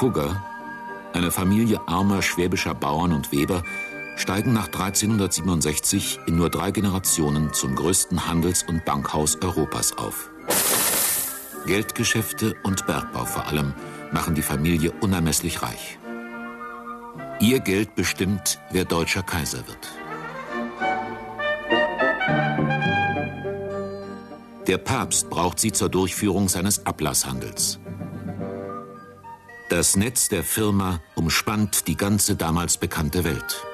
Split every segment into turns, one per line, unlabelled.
Fugger, eine Familie armer schwäbischer Bauern und Weber, steigen nach 1367 in nur drei Generationen zum größten Handels- und Bankhaus Europas auf. Geldgeschäfte und Bergbau vor allem machen die Familie unermesslich reich. Ihr Geld bestimmt, wer deutscher Kaiser wird. Der Papst braucht sie zur Durchführung seines Ablasshandels. Das Netz der Firma umspannt die ganze damals bekannte Welt.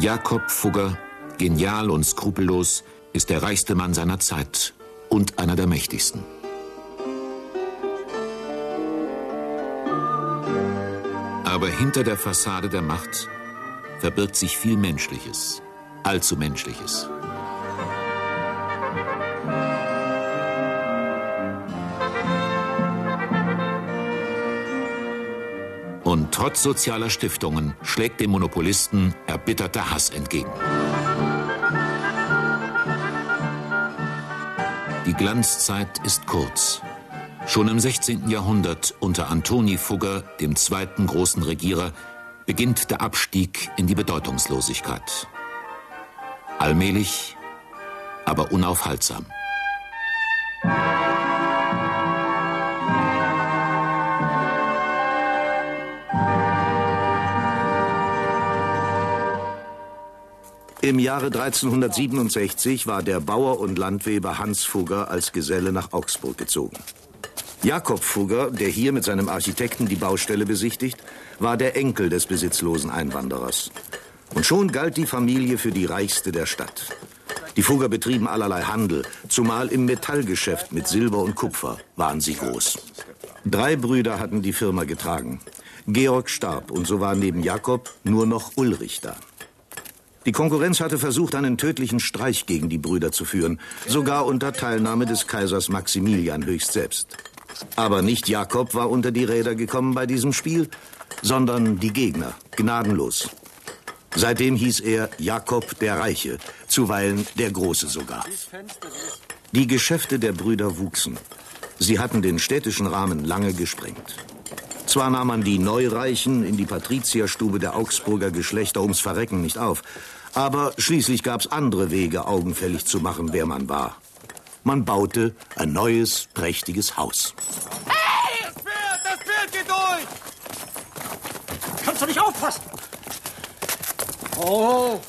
Jakob Fugger, genial und skrupellos, ist der reichste Mann seiner Zeit und einer der mächtigsten. Aber hinter der Fassade der Macht verbirgt sich viel Menschliches, allzu Menschliches. Und trotz sozialer Stiftungen schlägt dem Monopolisten erbitterter Hass entgegen. Die Glanzzeit ist kurz. Schon im 16. Jahrhundert unter Antoni Fugger, dem zweiten großen Regierer, beginnt der Abstieg in die Bedeutungslosigkeit. Allmählich, aber unaufhaltsam.
Im Jahre 1367 war der Bauer und Landweber Hans Fugger als Geselle nach Augsburg gezogen. Jakob Fugger, der hier mit seinem Architekten die Baustelle besichtigt, war der Enkel des besitzlosen Einwanderers. Und schon galt die Familie für die reichste der Stadt. Die Fugger betrieben allerlei Handel, zumal im Metallgeschäft mit Silber und Kupfer waren sie groß. Drei Brüder hatten die Firma getragen. Georg starb und so war neben Jakob nur noch Ulrich da. Die Konkurrenz hatte versucht, einen tödlichen Streich gegen die Brüder zu führen, sogar unter Teilnahme des Kaisers Maximilian höchst selbst. Aber nicht Jakob war unter die Räder gekommen bei diesem Spiel, sondern die Gegner, gnadenlos. Seitdem hieß er Jakob der Reiche, zuweilen der Große sogar. Die Geschäfte der Brüder wuchsen. Sie hatten den städtischen Rahmen lange gesprengt. Zwar nahm man die Neureichen in die Patrizierstube der Augsburger Geschlechter ums Verrecken nicht auf, aber schließlich gab es andere Wege, augenfällig zu machen, wer man war. Man baute ein neues, prächtiges Haus.
Hey! Das Pferd! Das Pferd geht durch! Kannst du nicht aufpassen? Oh!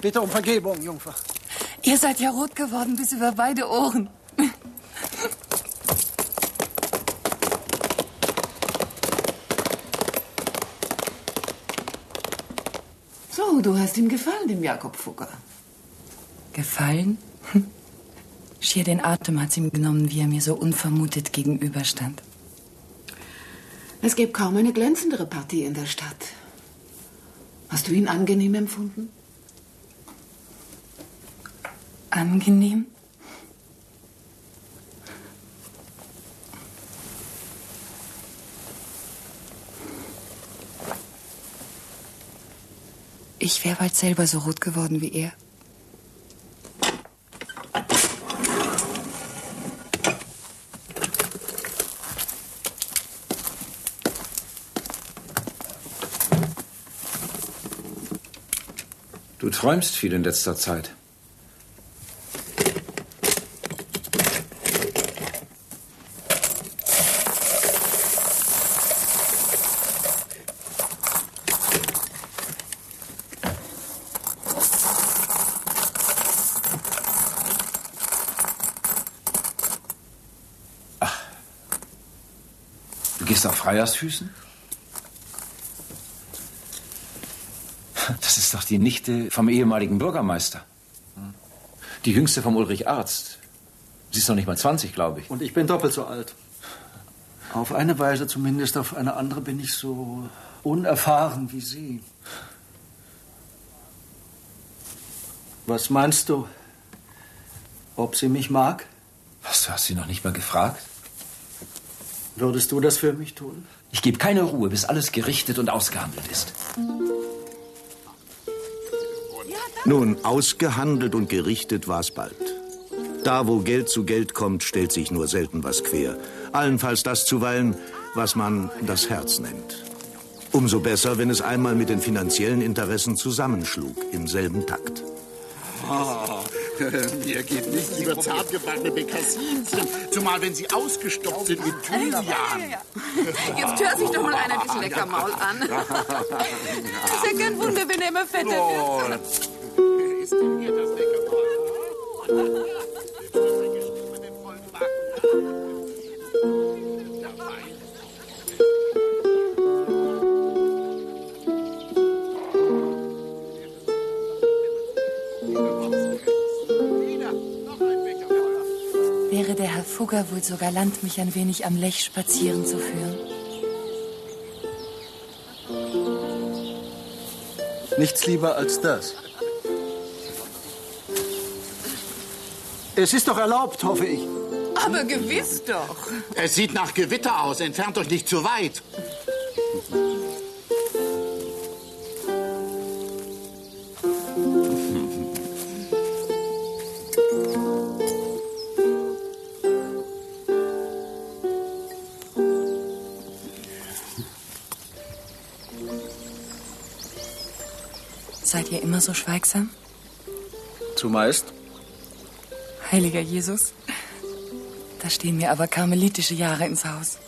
Bitte um Vergebung, Jungfer.
Ihr seid ja rot geworden bis über beide Ohren. So, du hast ihm gefallen, dem Jakob Fugger.
Gefallen? Schier den Atem hat's ihm genommen, wie er mir so unvermutet gegenüberstand.
Es gibt kaum eine glänzendere Partie in der Stadt. Hast du ihn angenehm empfunden?
Angenehm? Ich wäre bald selber so rot geworden wie er.
Du träumst viel in letzter Zeit. Du gehst auf Freiersfüßen? Das ist doch die Nichte vom ehemaligen Bürgermeister. Die jüngste vom Ulrich Arzt. Sie ist noch nicht mal 20, glaube ich.
Und ich bin doppelt so alt. Auf eine Weise zumindest, auf eine andere bin ich so unerfahren wie Sie. Was meinst du? Ob sie mich mag?
Was, du hast sie noch nicht mal gefragt?
Würdest du das für mich tun?
Ich gebe keine Ruhe, bis alles gerichtet und ausgehandelt ist.
Nun, ausgehandelt und gerichtet war's bald. Da, wo Geld zu Geld kommt, stellt sich nur selten was quer. Allenfalls das zuweilen, was man das Herz nennt. Umso besser, wenn es einmal mit den finanziellen Interessen zusammenschlug, im selben Takt.
Oh, mir geht nichts über zartgebackene Bekassinchen, zumal wenn sie ausgestopft sind mit Thymian.
Jetzt hört sich doch mal einer das Leckermaul an. ist ja kein Wunder, wenn er immer fetter wird.
Ist denn hier das voller.
Wäre der Herr Fugger wohl so galant, mich ein wenig am Lech spazieren zu führen?
Nichts lieber als das. Es ist doch erlaubt, hoffe ich.
Aber gewiss doch.
Es sieht nach Gewitter aus. Entfernt euch nicht zu weit.
Seid ihr immer so schweigsam?
Zumeist.
Heiliger Jesus. Da stehen mir aber karmelitische Jahre ins Haus.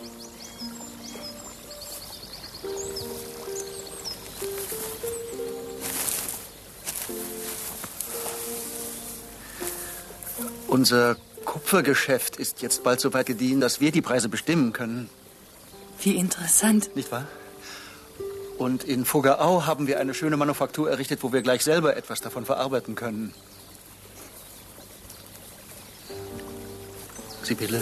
Unser Kupfergeschäft ist jetzt bald so weit gediehen, dass wir die Preise bestimmen können.
Wie interessant.
Nicht wahr? Und in Fuggerau haben wir eine schöne Manufaktur errichtet, wo wir gleich selber etwas davon verarbeiten können. Sibylle.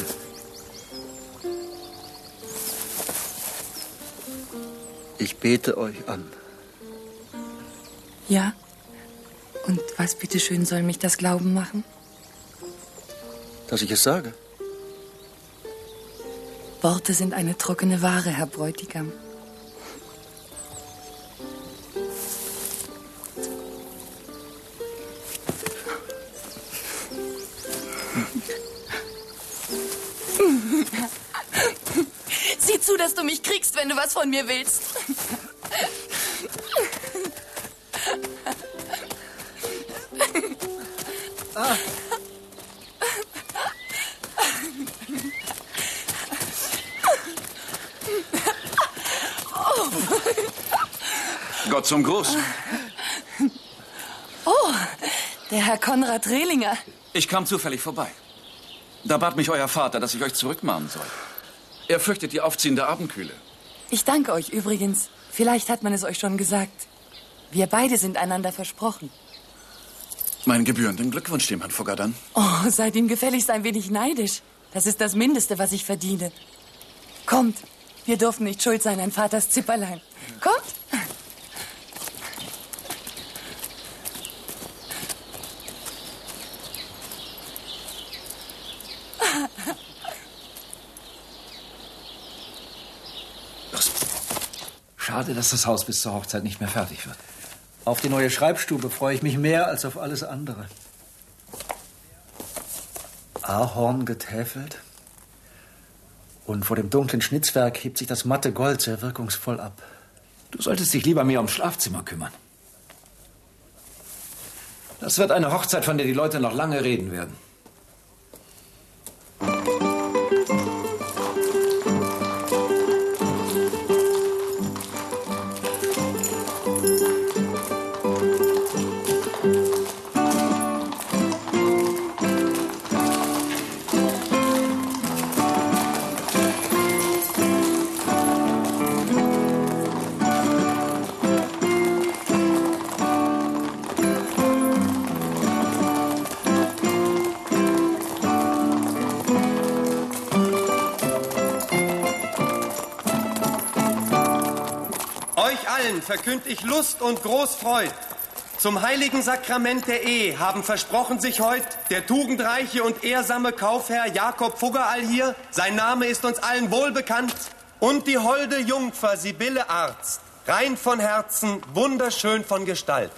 Ich bete euch an.
Ja? Und was bitteschön soll mich das Glauben machen?
Dass ich es sage.
Worte sind eine trockene Ware, Herr Bräutigam. Dass du mich kriegst, wenn du was von mir willst.
Gott zum Gruß.
Der Herr Konrad Rehlinger.
Ich kam zufällig vorbei. Da bat mich euer Vater, dass ich euch zurückmahnen soll. Er fürchtet die aufziehende Abendkühle.
Ich danke euch übrigens. Vielleicht hat man es euch schon gesagt. Wir beide sind einander versprochen.
Meinen gebührenden Glückwunsch dem Herrn Fugger dann.
Oh, seid ihm gefälligst ein wenig neidisch. Das ist das Mindeste, was ich verdiene. Kommt, wir durften nicht schuld sein an Vaters Zipperlein. Kommt.
Schade, dass das Haus bis zur Hochzeit nicht mehr fertig wird.
Auf die neue Schreibstube freue ich mich mehr als auf alles andere. Ahorn getäfelt. Und vor dem dunklen Schnitzwerk hebt sich das matte Gold sehr wirkungsvoll ab.
Du solltest dich lieber mehr ums Schlafzimmer kümmern. Das wird eine Hochzeit, von der die Leute noch lange reden werden.
Verkünd ich Lust und Großfreud. Zum heiligen Sakrament der Ehe haben versprochen sich heut der tugendreiche und ehrsame Kaufherr Jakob Fuggerall hier, sein Name ist uns allen wohlbekannt, und die holde Jungfer Sibylle Arzt, rein von Herzen, wunderschön von Gestalt.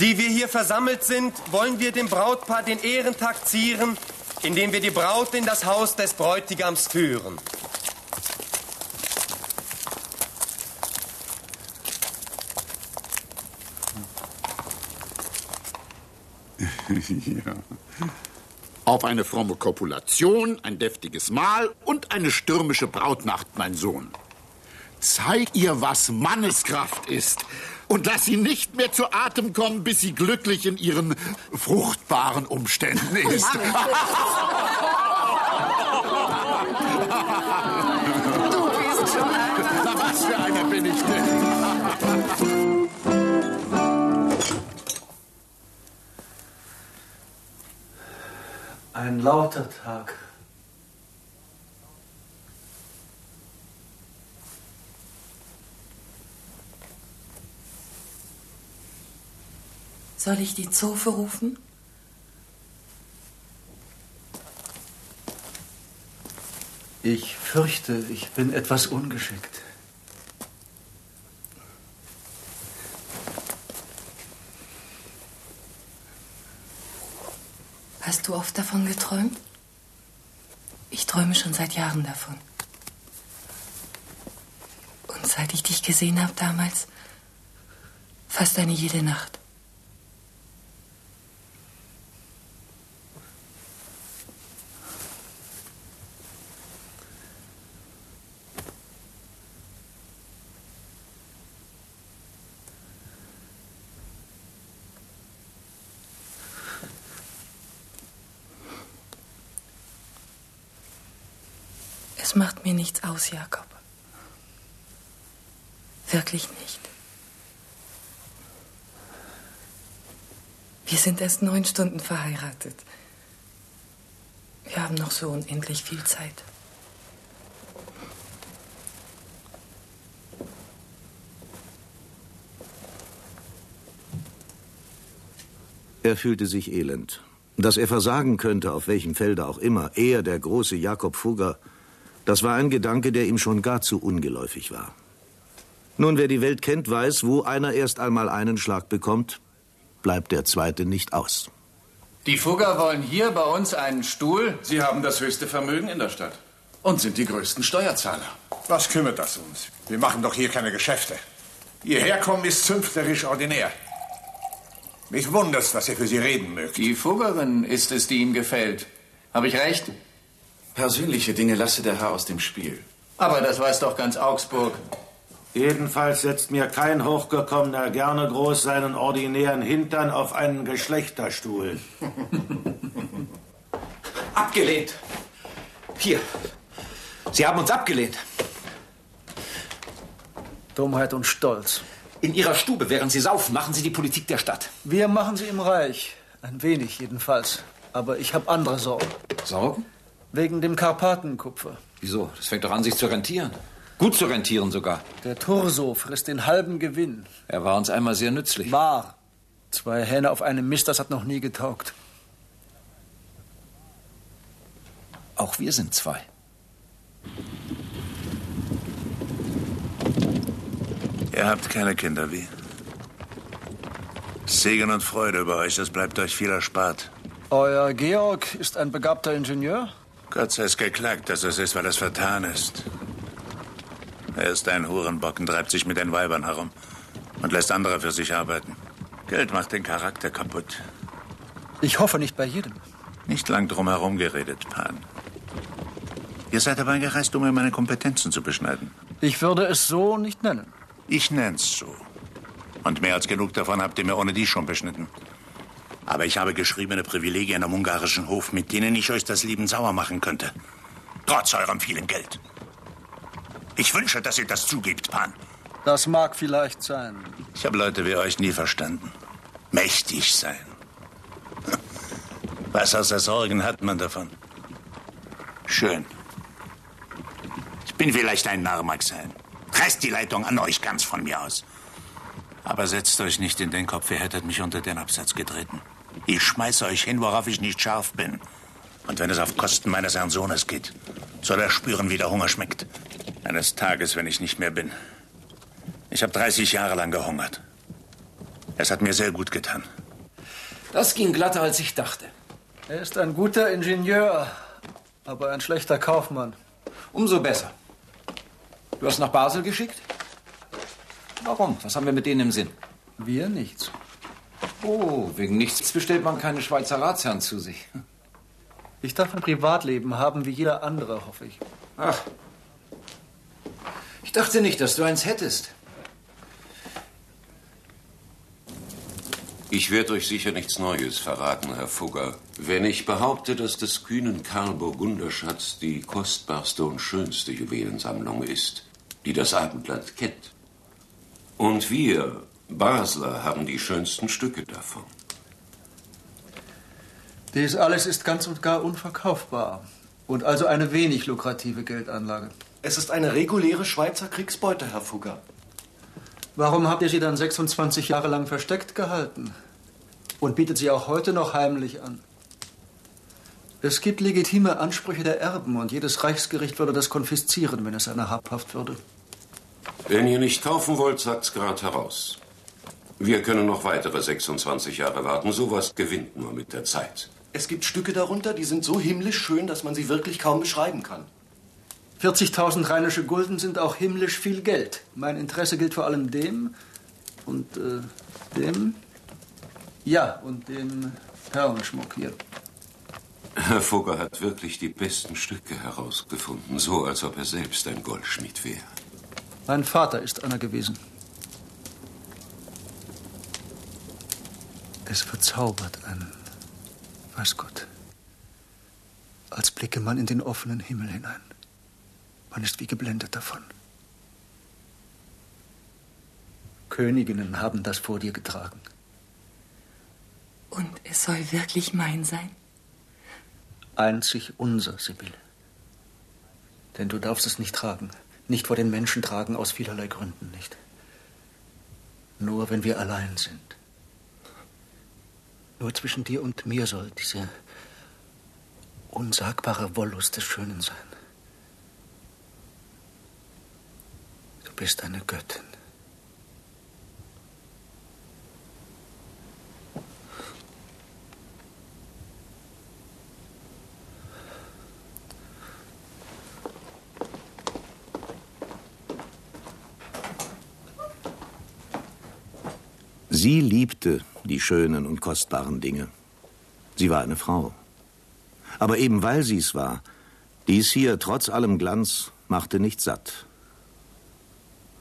die wir hier versammelt sind, wollen wir dem Brautpaar den Ehrentag zieren, indem wir die Braut in das Haus des Bräutigams führen.
ja. Auf eine fromme Kopulation, ein deftiges Mahl und eine stürmische Brautnacht, mein Sohn. Zeig ihr, was Manneskraft ist. Und lass sie nicht mehr zu Atem kommen, bis sie glücklich in ihren fruchtbaren Umständen ist.
Du bist schon einer.
Na, was für einer bin ich denn?
Ein lauter Tag.
Soll ich die Zofe rufen?
Ich fürchte, ich bin etwas ungeschickt.
Hast du oft davon geträumt? Ich träume schon seit Jahren davon. Und seit ich dich gesehen habe damals, fast eine jede Nacht. Es macht mir nichts aus, Jakob. Wirklich nicht. Wir sind erst neun Stunden verheiratet. Wir haben noch so unendlich viel Zeit.
Er fühlte sich elend. Dass er versagen könnte, auf welchem Felde auch immer, er, der große Jakob Fugger, das war ein Gedanke, der ihm schon gar zu ungeläufig war. Nun, wer die Welt kennt, weiß, wo einer erst einmal einen Schlag bekommt, bleibt der zweite nicht aus.
Die Fugger wollen hier bei uns einen Stuhl.
Sie haben das höchste Vermögen in der Stadt und sind die größten Steuerzahler.
Was kümmert das uns? Wir machen doch hier keine Geschäfte. Ihr Herkommen ist zünfterisch ordinär. Mich wundert's, was ihr für sie reden mögt.
Die Fuggerin ist es, die ihm gefällt. Habe ich recht?
Persönliche Dinge lasse der Herr aus dem Spiel.
Aber das weiß doch ganz Augsburg.
Jedenfalls setzt mir kein Hochgekommener gerne groß seinen ordinären Hintern auf einen Geschlechterstuhl.
Abgelehnt. Hier. Sie haben uns abgelehnt.
Dummheit und Stolz.
In Ihrer Stube, während Sie saufen, machen Sie die Politik der Stadt.
Wir machen sie im Reich. Ein wenig jedenfalls. Aber ich habe andere Sorgen.
Sorgen?
Wegen dem Karpatenkupfer.
Wieso? Das fängt doch an, sich zu rentieren. Gut zu rentieren sogar.
Der Turso frisst den halben Gewinn.
Er war uns einmal sehr nützlich.
Wahr. Zwei Hähne auf einem Mist, das hat noch nie getaugt.
Auch wir sind zwei.
Ihr habt keine Kinder, wie? Segen und Freude über euch, das bleibt euch viel erspart.
Euer Georg ist ein begabter Ingenieur?
Gott sei es geklagt, dass es ist, weil es vertan ist. Er ist ein Hurenbock und treibt sich mit den Weibern herum und lässt andere für sich arbeiten. Geld macht den Charakter kaputt.
Ich hoffe nicht bei jedem.
Nicht lang drum herum geredet, Pan. Ihr seid aber eingereist, um mir meine Kompetenzen zu beschneiden.
Ich würde es so nicht nennen.
Ich nenn's so. Und mehr als genug davon habt ihr mir ohne die schon beschnitten. Aber ich habe geschriebene Privilegien am ungarischen Hof, mit denen ich euch das Leben sauer machen könnte. Trotz eurem vielen Geld. Ich wünsche, dass ihr das zugebt, Pan.
Das mag vielleicht sein.
Ich habe Leute wie euch nie verstanden. Mächtig sein. Was außer Sorgen hat man davon? Schön. Ich bin vielleicht ein Narr, mag sein. Reißt die Leitung an euch ganz von mir aus. Aber setzt euch nicht in den Kopf, ihr hättet mich unter den Absatz getreten. Ich schmeiße euch hin, worauf ich nicht scharf bin. Und wenn es auf Kosten meines Herrn Sohnes geht, soll er spüren, wie der Hunger schmeckt. Eines Tages, wenn ich nicht mehr bin. Ich habe 30 Jahre lang gehungert. Es hat mir sehr gut getan.
Das ging glatter, als ich dachte.
Er ist ein guter Ingenieur, aber ein schlechter Kaufmann.
Umso besser. Du hast nach Basel geschickt? Warum? Was haben wir mit denen im Sinn?
Wir nichts.
Oh, wegen nichts bestellt man keine Schweizer Ratsherren zu sich.
Ich darf ein Privatleben haben wie jeder andere, hoffe ich.
Ach. Ich dachte nicht, dass du eins hättest.
Ich werde euch sicher nichts Neues verraten, Herr Fugger, wenn ich behaupte, dass des kühnen Karl Burgunderschatz die kostbarste und schönste Juwelensammlung ist, die das Abendland kennt. Und wir, Basler, haben die schönsten Stücke davon.
Dies alles ist ganz und gar unverkaufbar und also eine wenig lukrative Geldanlage.
Es ist eine reguläre Schweizer Kriegsbeute, Herr Fugger.
Warum habt ihr sie dann 26 Jahre lang versteckt gehalten? Und bietet sie auch heute noch heimlich an? Es gibt legitime Ansprüche der Erben und jedes Reichsgericht würde das konfiszieren, wenn es einer habhaft würde.
Wenn ihr nicht kaufen wollt, sagt's gerade heraus. Wir können noch weitere 26 Jahre warten. Sowas gewinnt nur mit der Zeit.
Es gibt Stücke darunter, die sind so himmlisch schön, dass man sie wirklich kaum beschreiben kann.
40.000 rheinische Gulden sind auch himmlisch viel Geld. Mein Interesse gilt vor allem dem und äh, dem. Ja, und dem Perlenschmuck hier.
Herr Fugger hat wirklich die besten Stücke herausgefunden, so als ob er selbst ein Goldschmied wäre.
Mein Vater ist einer gewesen. Es verzaubert einen, weiß Gott, als blicke man in den offenen Himmel hinein. Man ist wie geblendet davon. Königinnen haben das vor dir getragen.
Und es soll wirklich mein sein?
Einzig unser, Sibylle. Denn du darfst es nicht tragen. Nicht vor den Menschen tragen, aus vielerlei Gründen nicht. Nur wenn wir allein sind. Nur zwischen dir und mir soll diese unsagbare Wollust des Schönen sein. Du bist eine Göttin.
Sie liebte die schönen und kostbaren Dinge. Sie war eine Frau. Aber eben weil sie es war, dies hier trotz allem Glanz machte nicht satt.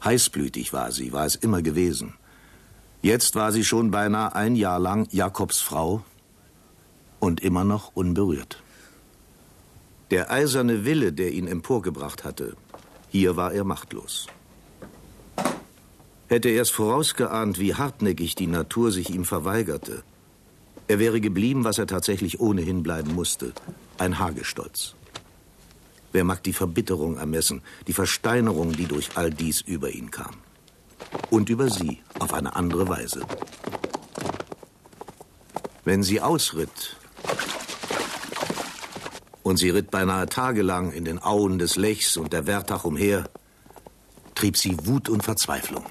Heißblütig war sie, war es immer gewesen. Jetzt war sie schon beinahe ein Jahr lang Jakobs Frau und immer noch unberührt. Der eiserne Wille, der ihn emporgebracht hatte, hier war er machtlos. Hätte er es vorausgeahnt, wie hartnäckig die Natur sich ihm verweigerte, er wäre geblieben, was er tatsächlich ohnehin bleiben musste, ein Hagestolz. Wer mag die Verbitterung ermessen, die Versteinerung, die durch all dies über ihn kam? Und über sie auf eine andere Weise. Wenn sie ausritt, und sie ritt beinahe tagelang in den Auen des Lechs und der Wertach umher, trieb sie Wut und Verzweiflung.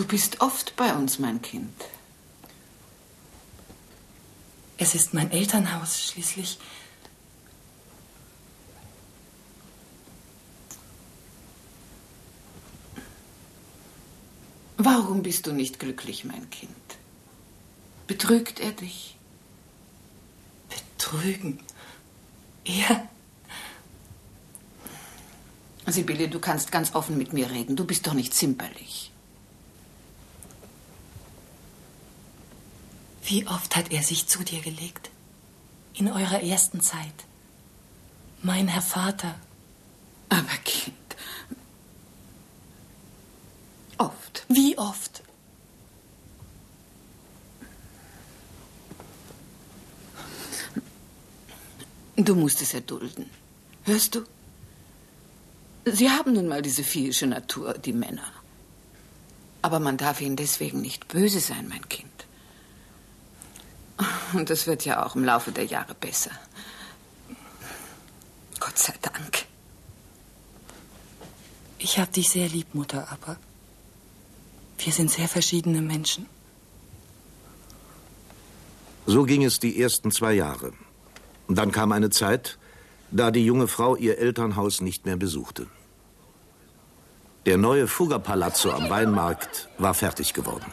Du bist oft bei uns, mein Kind.
Es ist mein Elternhaus schließlich.
Warum bist du nicht glücklich, mein Kind? Betrügt er dich?
Betrügen? Er?
Sibylle, du kannst ganz offen mit mir reden. Du bist doch nicht zimperlich.
Wie oft hat er sich zu dir gelegt? In eurer ersten Zeit. Mein Herr Vater.
Aber Kind. Oft.
Wie oft?
Du musst es erdulden. Hörst du? Sie haben nun mal diese viehische Natur, die Männer. Aber man darf ihnen deswegen nicht böse sein, mein Kind. Und das wird ja auch im Laufe der Jahre besser. Gott sei Dank.
Ich hab dich sehr lieb, Mutter, aber wir sind sehr verschiedene Menschen.
So ging es die ersten zwei Jahre. Dann kam eine Zeit, da die junge Frau ihr Elternhaus nicht mehr besuchte. Der neue Fugger-Palazzo am Weinmarkt war fertig geworden.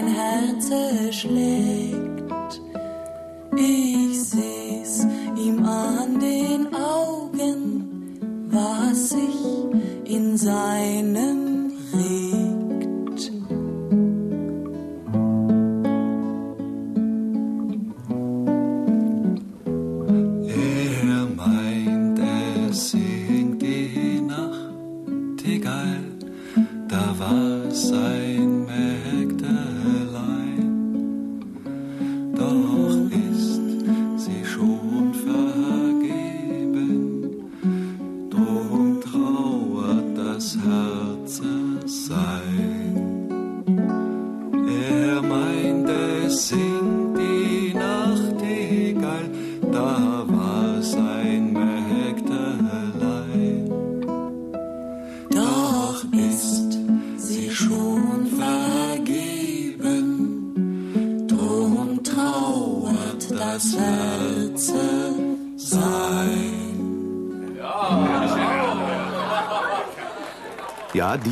mein Herz schlägt. Ich seh's ihm an den Augen, was sich in seinem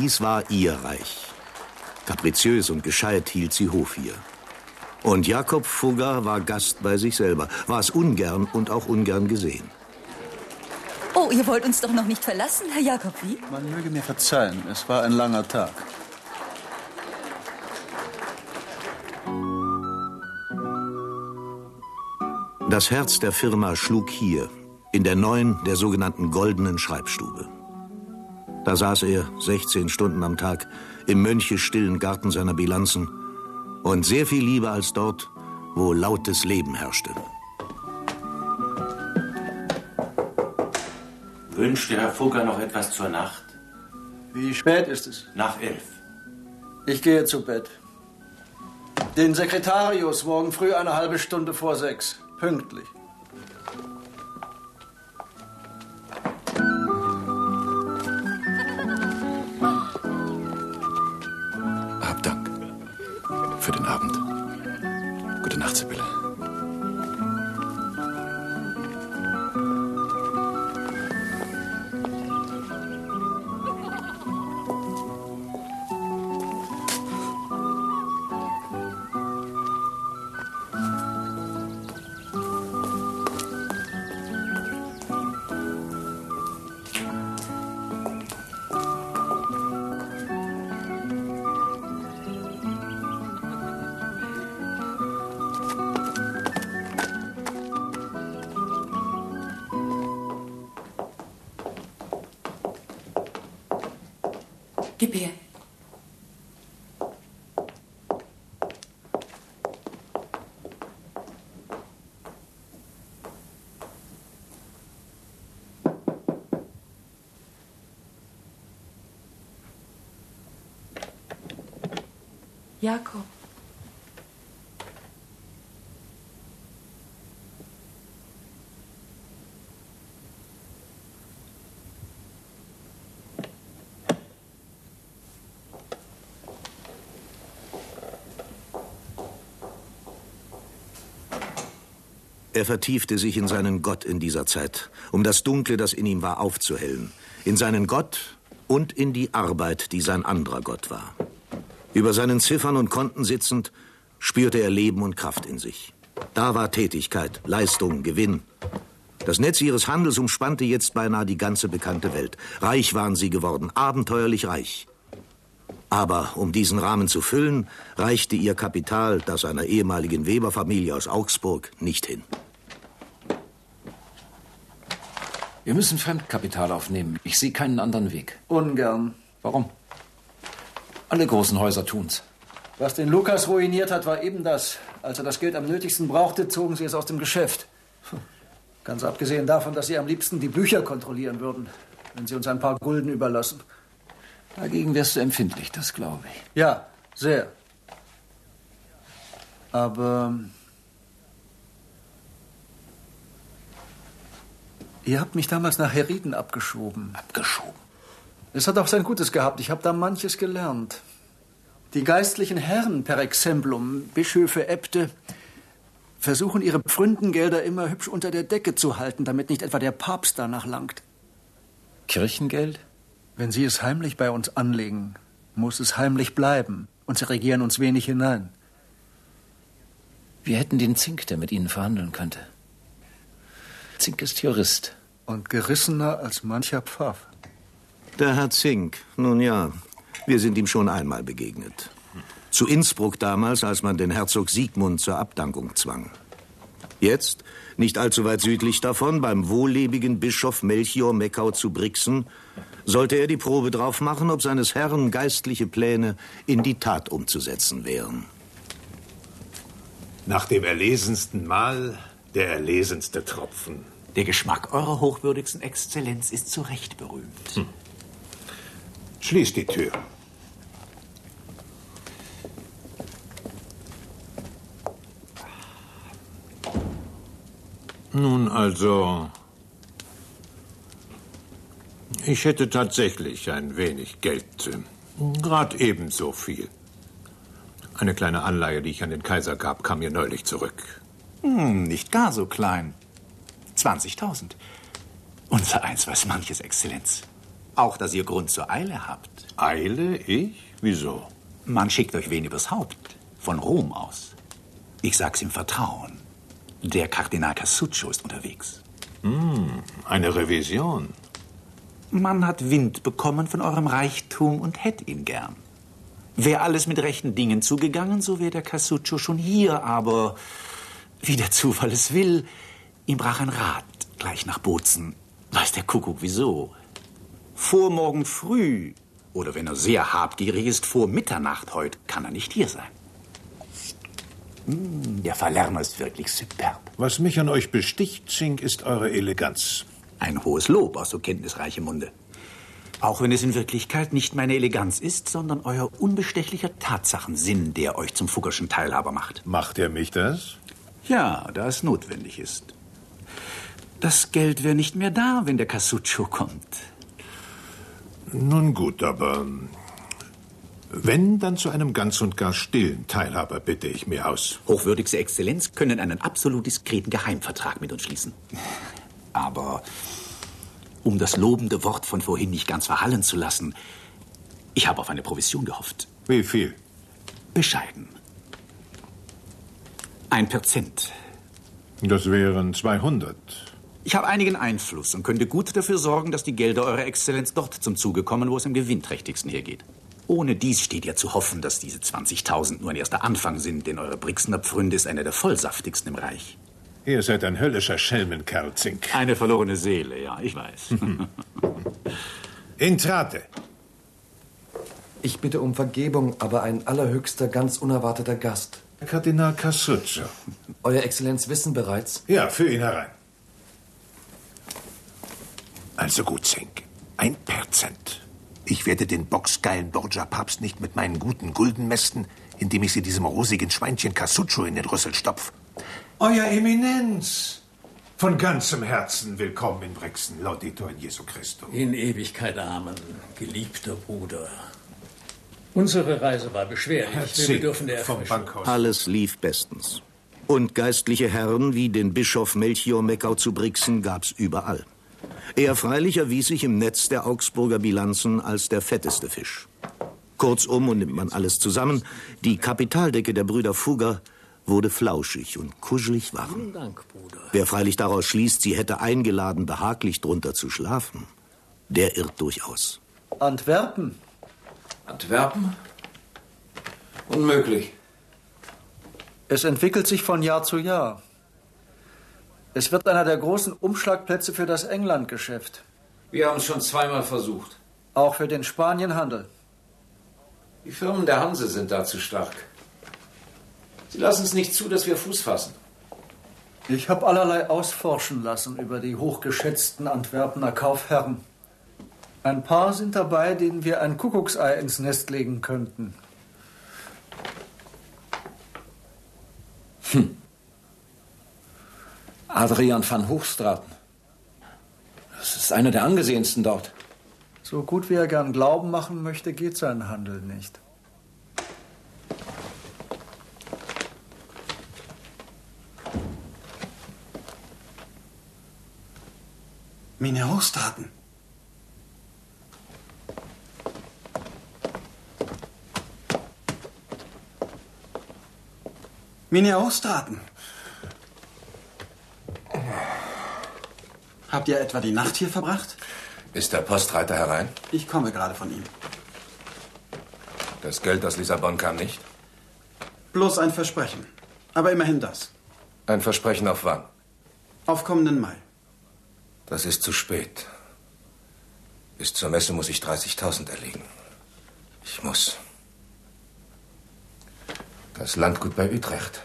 dies war ihr Reich. Kapriziös und gescheit hielt sie Hof hier. Und Jakob Fugger war Gast bei sich selber, war es ungern und auch ungern gesehen.
Oh, ihr wollt uns doch noch nicht verlassen, Herr Jakob, wie?
Man möge mir verzeihen, es war ein langer Tag.
Das Herz der Firma schlug hier, in der neuen, der sogenannten goldenen Schreibstube. Da saß er 16 Stunden am Tag im mönchestillen Garten seiner Bilanzen und sehr viel lieber als dort, wo lautes Leben herrschte.
Wünschte Herr Fugger noch etwas zur Nacht?
Wie spät ist es?
Nach elf.
Ich gehe zu Bett. Den Sekretarius morgen früh eine halbe Stunde vor sechs. Pünktlich.
Jakob.
Er vertiefte sich in seinen Gott in dieser Zeit, um das Dunkle, das in ihm war, aufzuhellen. In seinen Gott und in die Arbeit, die sein anderer Gott war. Über seinen Ziffern und Konten sitzend, spürte er Leben und Kraft in sich. Da war Tätigkeit, Leistung, Gewinn. Das Netz ihres Handels umspannte jetzt beinahe die ganze bekannte Welt. Reich waren sie geworden, abenteuerlich reich. Aber um diesen Rahmen zu füllen, reichte ihr Kapital, das einer ehemaligen Weberfamilie aus Augsburg, nicht hin.
Wir müssen Fremdkapital aufnehmen. Ich sehe keinen anderen Weg.
Ungern.
Warum? Alle großen Häuser tun's.
Was den Lukas ruiniert hat, war eben das. Als er das Geld am nötigsten brauchte, zogen sie es aus dem Geschäft. Ganz abgesehen davon, dass sie am liebsten die Bücher kontrollieren würden, wenn sie uns ein paar Gulden überlassen.
Dagegen wärst du empfindlich, das glaube ich.
Ja, sehr. Aber ihr habt mich damals nach Heriden abgeschoben.
Abgeschoben?
Es hat auch sein Gutes gehabt. Ich habe da manches gelernt. Die geistlichen Herren per Exemplum, Bischöfe, Äbte, versuchen ihre Pfründengelder immer hübsch unter der Decke zu halten, damit nicht etwa der Papst danach langt.
Kirchengeld?
Wenn Sie es heimlich bei uns anlegen, muss es heimlich bleiben, und Sie regieren uns wenig hinein.
Wir hätten den Zink, der mit Ihnen verhandeln könnte. Zink ist Jurist.
Und gerissener als mancher Pfaff.
Der Herr Zink, nun ja, wir sind ihm schon einmal begegnet. Zu Innsbruck damals, als man den Herzog Siegmund zur Abdankung zwang. Jetzt, nicht allzu weit südlich davon, beim wohllebigen Bischof Melchior Meckau zu Brixen, sollte er die Probe drauf machen, ob seines Herrn geistliche Pläne in die Tat umzusetzen wären.
Nach dem erlesensten Mahl der erlesenste Tropfen.
Der Geschmack eurer hochwürdigsten Exzellenz ist zu Recht berühmt. Hm.
Schließ die Tür. Nun also, ich hätte tatsächlich ein wenig Geld, gerade ebenso viel. Eine kleine Anleihe, die ich an den Kaiser gab, kam mir neulich zurück.
Hm, nicht gar so klein. 20.000. Unser eins weiß manches, Exzellenz. Auch, dass ihr Grund zur Eile habt.
Eile? Ich? Wieso?
Man schickt euch wen übers Haupt. Von Rom aus. Ich sag's im Vertrauen. Der Kardinal Casuccio ist unterwegs.
Hm, eine Revision.
Man hat Wind bekommen von eurem Reichtum und hätt ihn gern. Wäre alles mit rechten Dingen zugegangen, so wäre der Casuccio schon hier, aber wie der Zufall es will, ihm brach ein Rad gleich nach Bozen. Weiß der Kuckuck wieso. Vor morgen früh, oder wenn er sehr habgierig ist, vor Mitternacht heute, kann er nicht hier sein. Hm, der Verlärmer ist wirklich superb.
Was mich an euch besticht, Zink, ist eure Eleganz.
Ein hohes Lob aus so kenntnisreichem Munde. Auch wenn es in Wirklichkeit nicht meine Eleganz ist, sondern euer unbestechlicher Tatsachensinn, der euch zum Fuggerschen Teilhaber macht.
Macht er mich das?
Ja, da es notwendig ist. Das Geld wäre nicht mehr da, wenn der Casuccio kommt.
Nun gut, aber wenn, dann zu einem ganz und gar stillen Teilhaber bitte ich mir aus.
Hochwürdigste Exzellenz können einen absolut diskreten Geheimvertrag mit uns schließen. Aber um das lobende Wort von vorhin nicht ganz verhallen zu lassen, ich habe auf eine Provision gehofft.
Wie viel?
Bescheiden. Ein Prozent.
Das wären 200.
Ich habe einigen Einfluss und könnte gut dafür sorgen, dass die Gelder Eurer Exzellenz dort zum Zuge kommen, wo es am gewinnträchtigsten hergeht. Ohne dies steht ja zu hoffen, dass diese 20.000 nur ein erster Anfang sind, denn eure Brixener Pfründe ist einer der vollsaftigsten im Reich.
Ihr seid ein höllischer Schelmenkerl, Zink.
Eine verlorene Seele, ja, ich weiß.
Intrate.
Ich bitte um Vergebung, aber ein allerhöchster, ganz unerwarteter Gast.
Kardinal Casuccio.
Euer Exzellenz wissen bereits.
Ja, für ihn herein. Also gut, Zink. Ein Perzent. Ich werde den boxgeilen Borgia-Papst nicht mit meinen guten Gulden mästen, indem ich sie diesem rosigen Schweinchen Casuccio in den Rüssel stopf. Euer Eminenz! Von ganzem Herzen willkommen in Brixen, Lauditor in Jesu Christum.
In Ewigkeit Amen, geliebter Bruder. Unsere Reise war beschwerlich.
Herr
Wir bedürfen der
vom
Erfrischung.
Alles lief bestens. Und geistliche Herren wie den Bischof Melchior Meckau zu Brixen gab's überall. Er freilich erwies sich im Netz der Augsburger Bilanzen als der fetteste Fisch. Kurzum, und nimmt man alles zusammen, die Kapitaldecke der Brüder Fugger wurde flauschig und kuschelig warm.
Vielen Dank, Bruder.
Wer freilich daraus schließt, sie hätte eingeladen, behaglich drunter zu schlafen, der irrt durchaus.
Antwerpen.
Antwerpen? Unmöglich.
Es entwickelt sich von Jahr zu Jahr. Es wird einer der großen Umschlagplätze für das Englandgeschäft.
Wir haben es schon zweimal versucht.
Auch für den Spanienhandel.
Die Firmen der Hanse sind da zu stark. Sie lassen es nicht zu, dass wir Fuß fassen.
Ich habe allerlei ausforschen lassen über die hochgeschätzten Antwerpener Kaufherren. Ein paar sind dabei, denen wir ein Kuckucksei ins Nest legen könnten.
Hm. Adrian van Hochstraten. Das ist einer der angesehensten dort.
So gut wie er gern Glauben machen möchte, geht sein Handel nicht.
Mine Hochstraten. Mine Hochstraten. Habt ihr etwa die Nacht hier verbracht?
Ist der Postreiter herein?
Ich komme gerade von ihm.
Das Geld aus Lissabon kam nicht?
Bloß ein Versprechen. Aber immerhin das.
Ein Versprechen auf wann?
Auf kommenden Mai.
Das ist zu spät. Bis zur Messe muss ich 30.000 erlegen. Ich muss. Das Landgut bei Utrecht.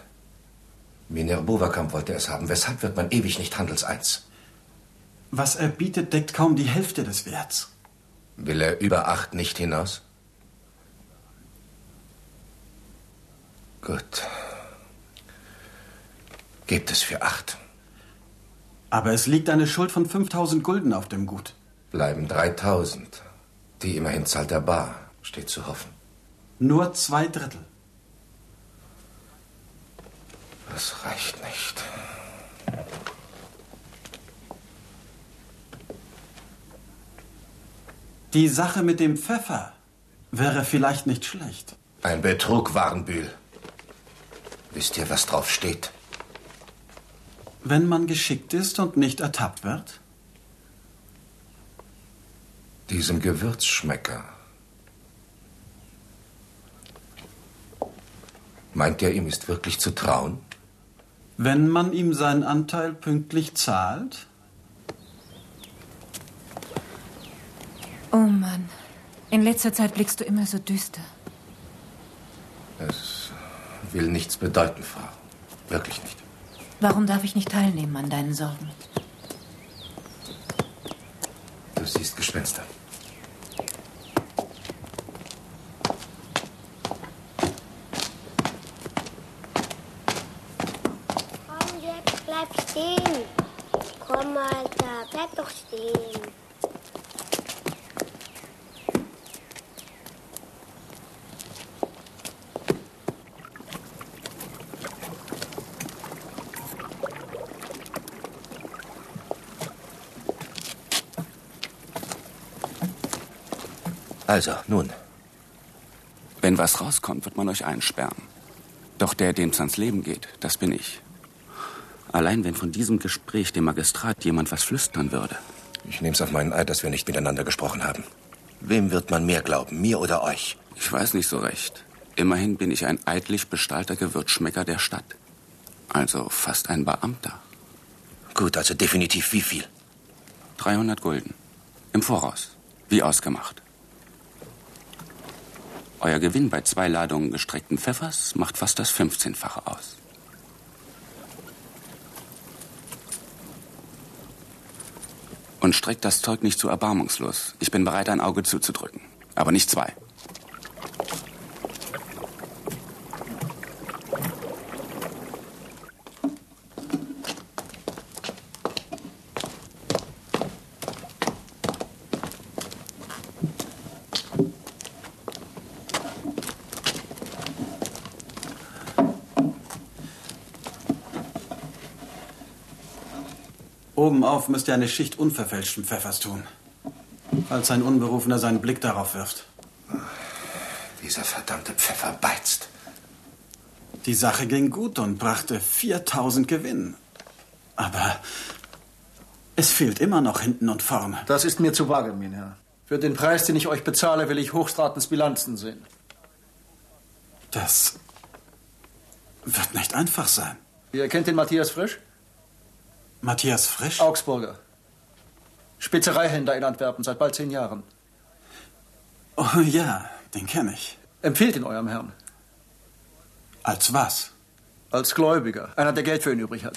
Miner Boverkamp wollte es haben. Weshalb wird man ewig nicht handelseins?
Was er bietet, deckt kaum die Hälfte des Werts.
Will er über acht nicht hinaus? Gut. Gebt es für acht.
Aber es liegt eine Schuld von 5000 Gulden auf dem Gut.
Bleiben 3000. Die immerhin zahlt er bar. Steht zu hoffen.
Nur zwei Drittel.
Das reicht nicht.
Die Sache mit dem Pfeffer wäre vielleicht nicht schlecht.
Ein Betrug, Warnbühl. Wisst ihr, was drauf steht?
Wenn man geschickt ist und nicht ertappt wird?
Diesem Gewürzschmecker. Meint ihr, ihm ist wirklich zu trauen?
Wenn man ihm seinen Anteil pünktlich zahlt?
Oh Mann, in letzter Zeit blickst du immer so düster.
Es will nichts bedeuten, Frau. Wirklich nicht.
Warum darf ich nicht teilnehmen an deinen Sorgen?
Du siehst Gespenster.
Komm jetzt, bleib stehen. Komm, Alter, bleib doch stehen.
Also, nun.
Wenn was rauskommt, wird man euch einsperren. Doch der, dem's ans Leben geht, das bin ich. Allein wenn von diesem Gespräch dem Magistrat jemand was flüstern würde.
Ich nehm's auf meinen Eid, dass wir nicht miteinander gesprochen haben. Wem wird man mehr glauben, mir oder euch?
Ich weiß nicht so recht. Immerhin bin ich ein eidlich bestrahlter Gewürzschmecker der Stadt. Also fast ein Beamter.
Gut, also definitiv wie viel?
300 Gulden. Im Voraus. Wie ausgemacht. Euer Gewinn bei zwei Ladungen gestreckten Pfeffers macht fast das 15-fache aus. Und streckt das Zeug nicht zu erbarmungslos. Ich bin bereit, ein Auge zuzudrücken. Aber nicht zwei.
Obenauf müsst ihr eine Schicht unverfälschten Pfeffers tun. Falls ein Unberufener seinen Blick darauf wirft.
dieser verdammte Pfeffer beizt.
Die Sache ging gut und brachte 4000 Gewinn. Aber es fehlt immer noch hinten und vorne.
Das ist mir zu vage, mein Herr. Für den Preis, den ich euch bezahle, will ich Hochstratens Bilanzen sehen.
Das wird nicht einfach sein.
Ihr kennt den Matthias Frisch?
Matthias Frisch?
Augsburger. Spezereihändler in Antwerpen seit bald zehn Jahren.
Oh ja, den kenne ich.
Empfiehlt ihn eurem Herrn.
Als was?
Als Gläubiger. Einer, der Geld für ihn übrig hat.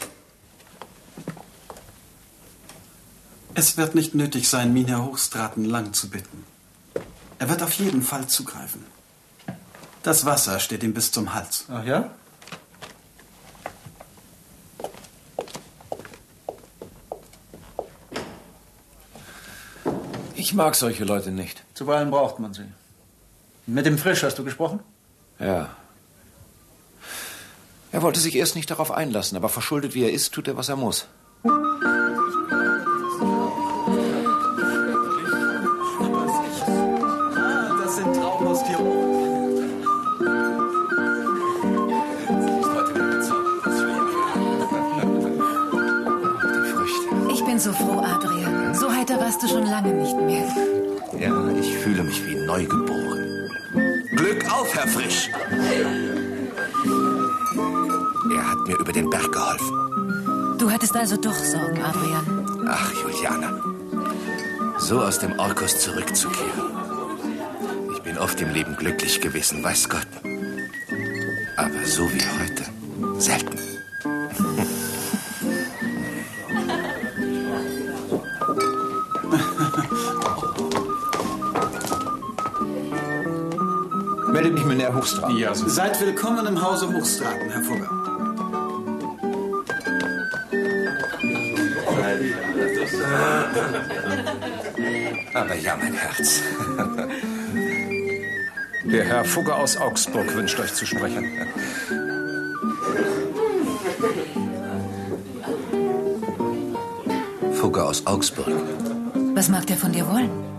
Es wird nicht nötig sein, Mina Hochstraten lang zu bitten. Er wird auf jeden Fall zugreifen. Das Wasser steht ihm bis zum Hals.
Ach ja?
Ich mag solche Leute nicht.
Zuweilen braucht man sie. Mit dem Frisch hast du gesprochen?
Ja. Er wollte sich erst nicht darauf einlassen, aber verschuldet wie er ist, tut er, was er muss.
Warst du schon lange nicht mehr.
Ja, ich fühle mich wie neugeboren. Glück auf, Herr Frisch! Er hat mir über den Berg geholfen.
Du hattest also doch Sorgen, Adrian.
Ach, Juliana. So aus dem Orkus zurückzukehren. Ich bin oft im Leben glücklich gewesen, weiß Gott. Aber so wie heute,
Der Hochstraten.
Ja, Seid willkommen im Hause Hochstraten, Herr Fugger.
Aber ja, mein Herz.
Der Herr Fugger aus Augsburg wünscht euch zu sprechen.
Fugger aus Augsburg.
Was mag der von dir wollen?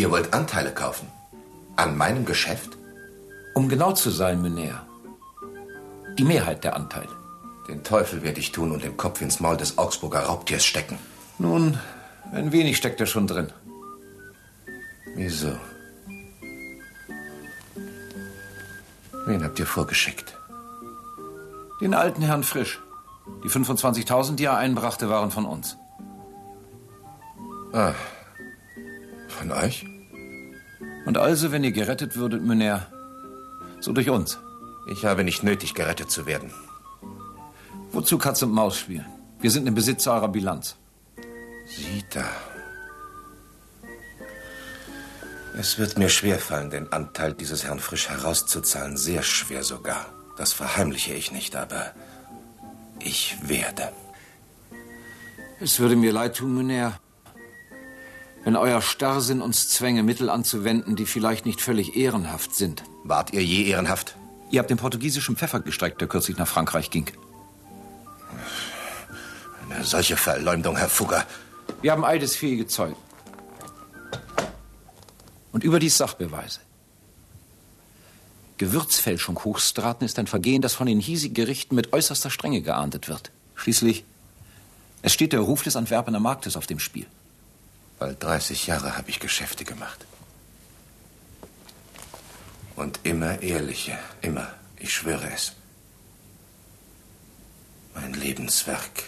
Ihr wollt Anteile kaufen? An meinem Geschäft?
Um genau zu sein, Meneer. Die Mehrheit der Anteile.
Den Teufel werde ich tun und den Kopf ins Maul des Augsburger Raubtiers stecken.
Nun, ein wenig steckt er schon drin.
Wieso? Wen habt ihr vorgeschickt?
Den alten Herrn Frisch. Die 25.000, die er einbrachte, waren von uns.
Ah. Von euch?
Und also, wenn ihr gerettet würdet, Meneer, so durch uns.
Ich habe nicht nötig, gerettet zu werden.
Wozu Katz und Maus spielen? Wir sind im Besitz eurer Bilanz.
Sieh da. Es wird mir schwerfallen, den Anteil dieses Herrn Frisch herauszuzahlen. Sehr schwer sogar. Das verheimliche ich nicht, aber ich werde.
Es würde mir leid tun, Meneer, wenn euer Starrsinn uns zwänge, Mittel anzuwenden, die vielleicht nicht völlig ehrenhaft sind.
Wart ihr je ehrenhaft?
Ihr habt den portugiesischen Pfeffer gestreckt, der kürzlich nach Frankreich ging.
Eine solche Verleumdung, Herr Fugger.
Wir haben eidesfähige Zeugen. Und überdies Sachbeweise. Gewürzfälschung Hochstraten ist ein Vergehen, das von den hiesigen Gerichten mit äußerster Strenge geahndet wird. Schließlich, es steht der Ruf des Antwerpener Marktes auf dem Spiel.
Bald 30 Jahre habe ich Geschäfte gemacht. Und immer ehrliche, immer, ich schwöre es. Mein Lebenswerk,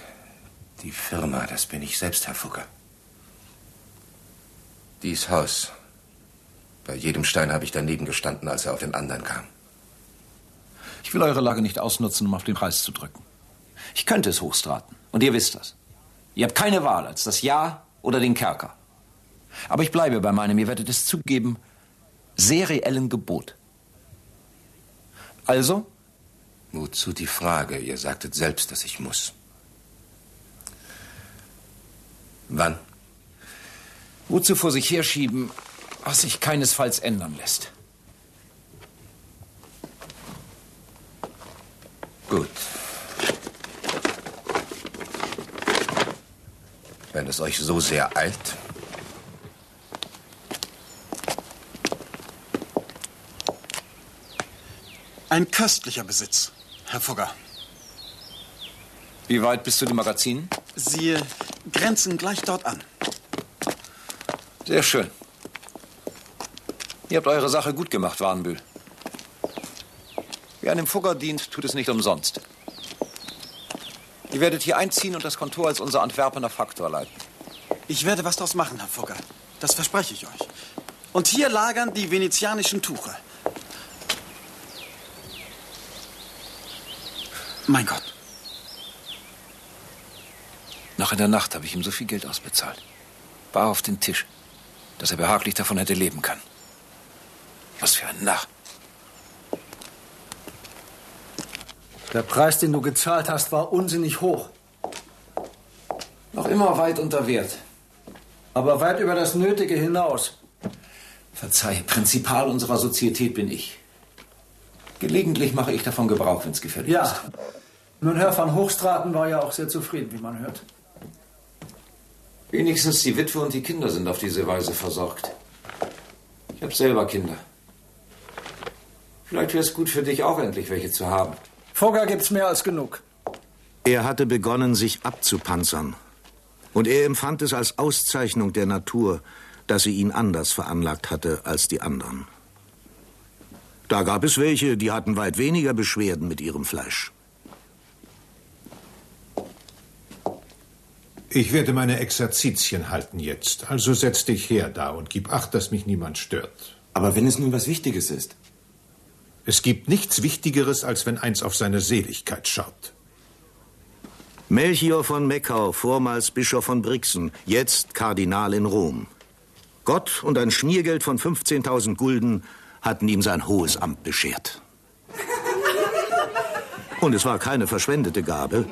die Firma, das bin ich selbst, Herr Fugger. Dies Haus. Bei jedem Stein habe ich daneben gestanden, als er auf den anderen kam.
Ich will eure Lage nicht ausnutzen, um auf den Preis zu drücken. Ich könnte es hochstraten. Und ihr wisst das. Ihr habt keine Wahl als das Ja oder den Kerker. Aber ich bleibe bei meinem, ihr werdet es zugeben, sehr reellen Gebot. Also?
Wozu die Frage? Ihr sagtet selbst, dass ich muss. Wann?
Wozu vor sich herschieben, was sich keinesfalls ändern lässt?
Gut.
Wenn es euch so sehr eilt.
Ein köstlicher Besitz, Herr Fugger.
Wie weit bist du dem Magazin?
Sie grenzen gleich dort an.
Sehr schön. Ihr habt eure Sache gut gemacht, Warnbühl. Wer einem Fugger dient, tut es nicht umsonst. Ihr werdet hier einziehen und das Kontor als unser Antwerpener Faktor leiten.
Ich werde was draus machen, Herr Fugger. Das verspreche ich euch. Und hier lagern die venezianischen Tuche. Mein Gott.
Noch in der Nacht habe ich ihm so viel Geld ausbezahlt. Bar auf den Tisch, dass er behaglich davon hätte leben können. Was für ein Narr.
Der Preis, den du gezahlt hast, war unsinnig hoch.
Noch immer weit unter Wert.
Aber weit über das Nötige hinaus.
Verzeih, Prinzipal unserer Sozietät bin ich. Gelegentlich mache ich davon Gebrauch, wenn es gefällig
Ja.
ist.
Nun, Herr van Hochstraten war ja auch sehr zufrieden, wie man hört.
Wenigstens die Witwe und die Kinder sind auf diese Weise versorgt. Ich habe selber Kinder. Vielleicht wäre es gut für dich auch endlich welche zu haben.
Fugger gibt's mehr als genug.
Er hatte begonnen, sich abzupanzern. Und er empfand es als Auszeichnung der Natur, dass sie ihn anders veranlagt hatte als die anderen. Da gab es welche, die hatten weit weniger Beschwerden mit ihrem Fleisch.
Ich werde meine Exerzitien halten jetzt. Also setz dich her da und gib acht, dass mich niemand stört.
Aber wenn es nun was Wichtiges ist.
Es gibt nichts Wichtigeres, als wenn eins auf seine Seligkeit schaut.
Melchior von Meckau, vormals Bischof von Brixen, jetzt Kardinal in Rom. Gott und ein Schmiergeld von 15.000 Gulden hatten ihm sein hohes Amt beschert. Und es war keine verschwendete Gabe.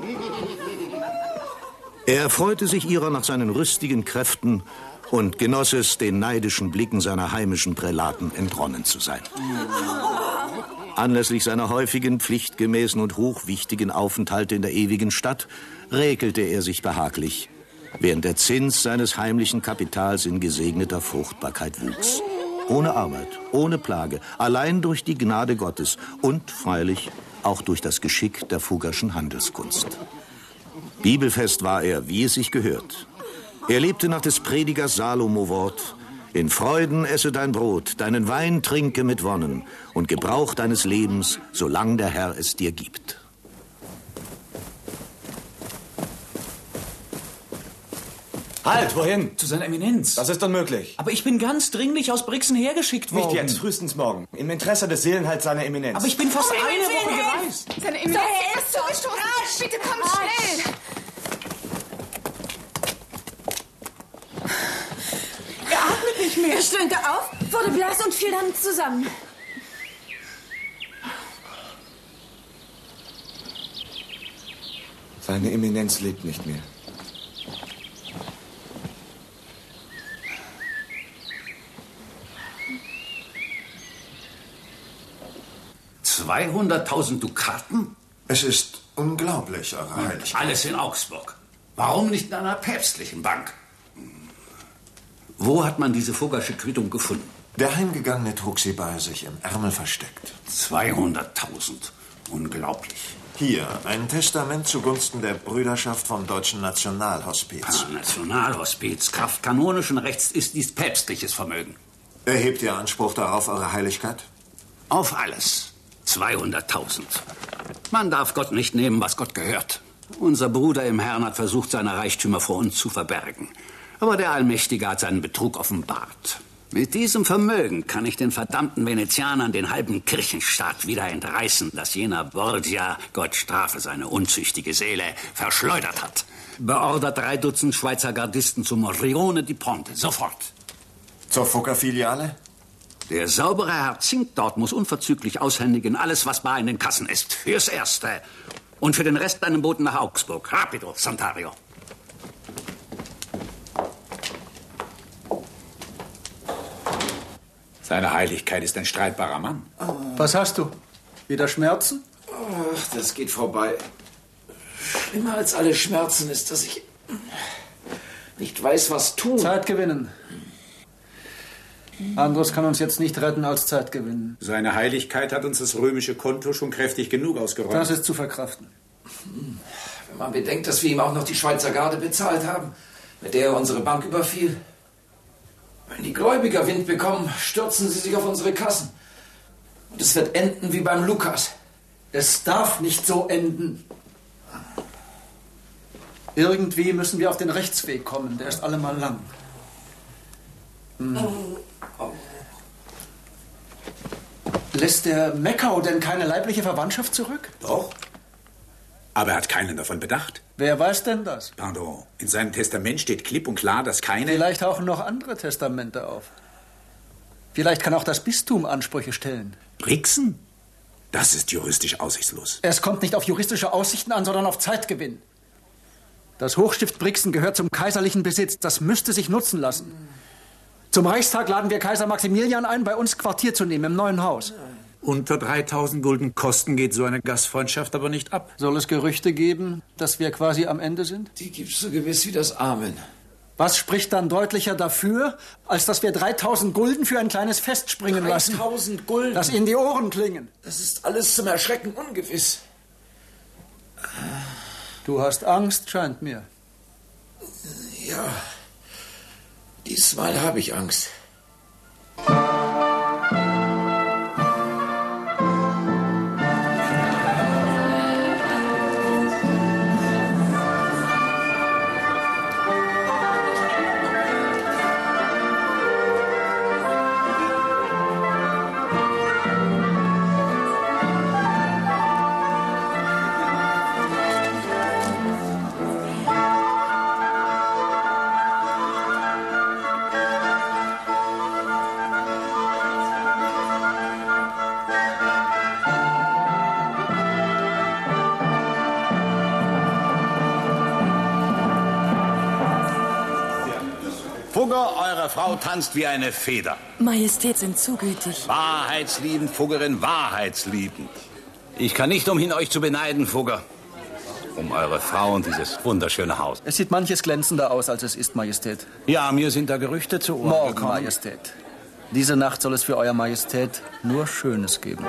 Er erfreute sich ihrer nach seinen rüstigen Kräften und genoss es, den neidischen Blicken seiner heimischen Prälaten entronnen zu sein. Anlässlich seiner häufigen, pflichtgemäßen und hochwichtigen Aufenthalte in der ewigen Stadt räkelte er sich behaglich, während der Zins seines heimlichen Kapitals in gesegneter Fruchtbarkeit wuchs. Ohne Arbeit, ohne Plage, allein durch die Gnade Gottes und freilich auch durch das Geschick der Fuggerschen Handelskunst. Bibelfest war er, wie es sich gehört. Er lebte nach des Predigers Salomo-Wort, in Freuden esse dein Brot, deinen Wein trinke mit Wonnen und Gebrauch deines Lebens, solang der Herr es dir gibt.
Halt, wohin? Zu seiner Eminenz. Das ist unmöglich.
Aber ich bin ganz dringlich aus Brixen hergeschickt worden.
Nicht jetzt, frühestens morgen. Im Interesse des Seelenhalts seiner Eminenz.
Aber ich bin fast
Um
eine Woche gereist.
Seine Eminenz ist zugestoßen. Bitte komm schnell.
Er atmet nicht mehr.
Er stöhnte auf, wurde blass und fiel dann zusammen.
Seine Eminenz lebt nicht mehr.
Zweihunderttausend Dukaten?
Es ist unglaublich, Eure Heiligkeit.
Alles in Augsburg. Warum nicht in einer päpstlichen Bank? Wo hat man diese Fuggersche Quittung gefunden?
Der Heimgegangene trug sie bei sich im Ärmel versteckt.
200.000. Unglaublich.
Hier, ein Testament zugunsten der Brüderschaft vom Deutschen Nationalhospiz.
Ah, Nationalhospiz. Kraft kanonischen Rechts ist dies päpstliches Vermögen.
Erhebt ihr Anspruch darauf, Eure Heiligkeit?
Auf alles. 200.000. Man darf Gott nicht nehmen, was Gott gehört. Unser Bruder im Herrn hat versucht, seine Reichtümer vor uns zu verbergen. Aber der Allmächtige hat seinen Betrug offenbart. Mit diesem Vermögen kann ich den verdammten Venezianern den halben Kirchenstaat wieder entreißen, dass jener Borgia, Gott strafe seine unzüchtige Seele, verschleudert hat. Beordert drei Dutzend Schweizer Gardisten zum Rione di Ponte. Sofort.
Zur Fugger-Filiale?
Der saubere Herr Zink dort muss unverzüglich aushändigen alles, was bar in den Kassen ist. Fürs Erste. Und für den Rest einen Boten nach Augsburg. Rapido, Santario.
Seine Heiligkeit ist ein streitbarer Mann.
Was hast du? Wieder Schmerzen?
Ach, das geht vorbei. Schlimmer als alle Schmerzen ist, dass ich nicht weiß, was tun.
Zeit gewinnen. Anderes kann uns jetzt nicht retten als Zeit gewinnen.
Seine Heiligkeit hat uns das römische Konto schon kräftig genug ausgeräumt.
Das ist zu verkraften.
Wenn man bedenkt, dass wir ihm auch noch die Schweizer Garde bezahlt haben, mit der er unsere Bank überfiel. Wenn die Gläubiger Wind bekommen, stürzen sie sich auf unsere Kassen. Und es wird enden wie beim Lukas.
Es darf nicht so enden. Irgendwie müssen wir auf den Rechtsweg kommen. Der ist allemal lang. Hm. Lässt der Meckau denn keine leibliche Verwandtschaft zurück?
Doch. Aber er hat keinen davon bedacht.
Wer weiß denn das?
Pardon. In seinem Testament steht klipp und klar, dass keine.
Vielleicht tauchen noch andere Testamente auf. Vielleicht kann auch das Bistum Ansprüche stellen.
Brixen? Das ist juristisch aussichtslos.
Es kommt nicht auf juristische Aussichten an, sondern auf Zeitgewinn. Das Hochstift Brixen gehört zum kaiserlichen Besitz. Das müsste sich nutzen lassen. Zum Reichstag laden wir Kaiser Maximilian ein, bei uns Quartier zu nehmen im neuen Haus.
Unter 3000 Gulden Kosten geht so eine Gastfreundschaft aber nicht ab.
Soll es Gerüchte geben, dass wir quasi am Ende sind?
Die gibt's so gewiss wie das Amen.
Was spricht dann deutlicher dafür, als dass wir 3000 Gulden für ein kleines Fest springen lassen?
3000 Gulden?
Das in die Ohren klingen.
Das ist alles zum Erschrecken ungewiss.
Du hast Angst, scheint mir.
Ja, diesmal habe ich Angst.
Tanzt wie eine Feder.
Majestät sind zu gütig.
Wahrheitsliebend, Fuggerin, wahrheitsliebend. Ich kann nicht umhin, euch zu beneiden, Fugger. Um eure Frau und dieses wunderschöne Haus.
Es sieht manches glänzender aus, als es ist, Majestät.
Ja, mir sind da Gerüchte zu Ohren
Morgen,
gekommen.
Majestät. Diese Nacht soll es für Euer Majestät nur Schönes geben.